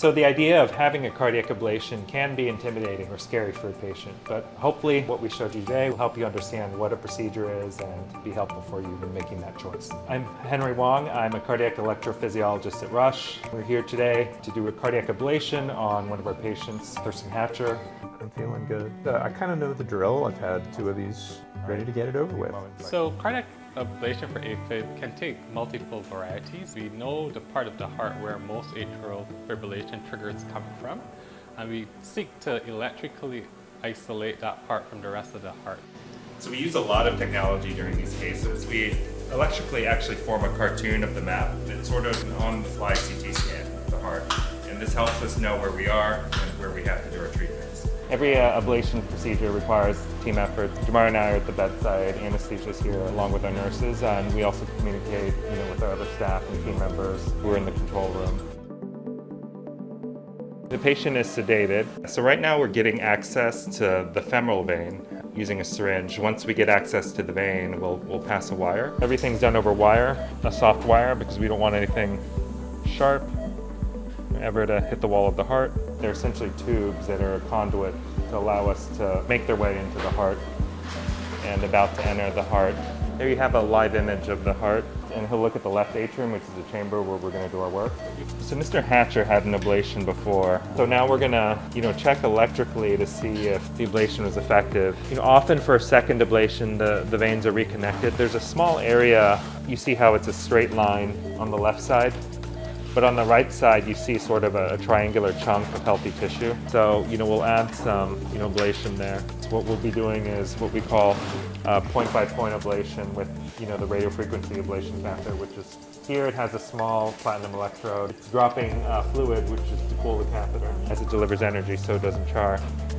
So the idea of having a cardiac ablation can be intimidating or scary for a patient, but hopefully what we showed you today will help you understand what a procedure is and be helpful for you in making that choice. I'm Henry Huang. I'm a cardiac electrophysiologist at Rush. We're here today to do a cardiac ablation on one of our patients, Thurston Hatcher. I'm feeling good. Uh, I kind of know the drill. I've had two of these ready to get it over with. So cardiac ablation for AFib can take multiple varieties. We know the part of the heart where most atrial fibrillation triggers come from, and we seek to electrically isolate that part from the rest of the heart. So we use a lot of technology during these cases. We electrically actually form a cartoon of the map. It's sort of an on-the-fly CT scan of the heart, and this helps us know where we are and where we have to do our treatments. Every uh, ablation procedure requires team effort. Jamara and I are at the bedside, anesthesia is here along with our nurses, and we also communicate you know, with our other staff and team members who are in the control room. The patient is sedated. So right now we're getting access to the femoral vein using a syringe. Once we get access to the vein, we'll, we'll pass a wire. Everything's done over wire, a soft wire, because we don't want anything sharp ever to hit the wall of the heart. They're essentially tubes that are a conduit to allow us to make their way into the heart and about to enter the heart. There you have a live image of the heart and he'll look at the left atrium, which is the chamber where we're going to do our work. So Mr. Hatcher had an ablation before. So now we're going to, you know, check electrically to see if the ablation was effective. You know, often for a second ablation, the, the veins are reconnected. There's a small area, you see how it's a straight line on the left side. But on the right side, you see sort of a, a, triangular chunk of healthy tissue. So, you know, we'll add some, you know, ablation there. So what we'll be doing is what we call uh, point by point ablation with, you know, the radiofrequency ablation catheter, which is here it has a small platinum electrode. It's dropping uh, fluid, which is to cool the catheter as it delivers energy so it doesn't char.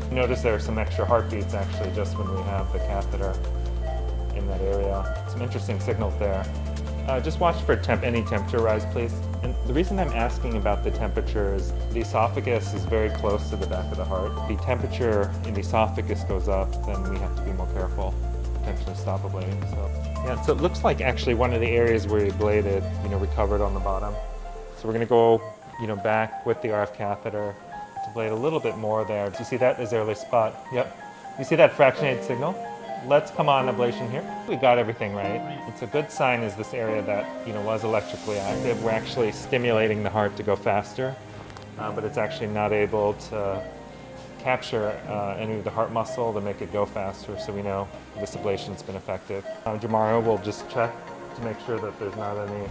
You notice there are some extra heartbeats actually just when we have the catheter in that area. Some interesting signals there. Uh, just watch for temp any temperature rise, please. And the reason I'm asking about the temperature is the esophagus is very close to the back of the heart. If the temperature in the esophagus goes up, then we have to be more careful, potentially stop ablating. So, yeah, so it looks like actually one of the areas where we ablated, you know, recovered on the bottom. So we're going to go, you know, back with the RF catheter to ablate a little bit more there. Do you see that? Is there a spot? Yep. You see that fractionated signal? Let's come on ablation here. We got everything right. It's a good sign is this area that you know was electrically active. We're actually stimulating the heart to go faster, uh, but it's actually not able to capture uh, any of the heart muscle to make it go faster, so we know this ablation's been effective. Uh, will just check to make sure that there's not any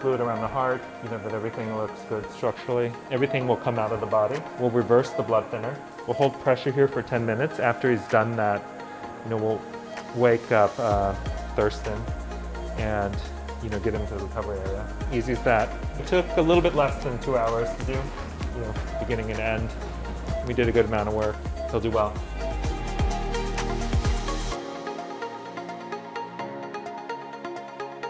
fluid around the heart, you know, that everything looks good structurally. Everything will come out of the body. We'll reverse the blood thinner. We'll hold pressure here for 10 minutes. After he's done that, you know, we'll wake up uh, Thurston and, you know, get him to the recovery area. Easy as that. It took a little bit less than two hours to do, you know, beginning and end. We did a good amount of work. He'll do well.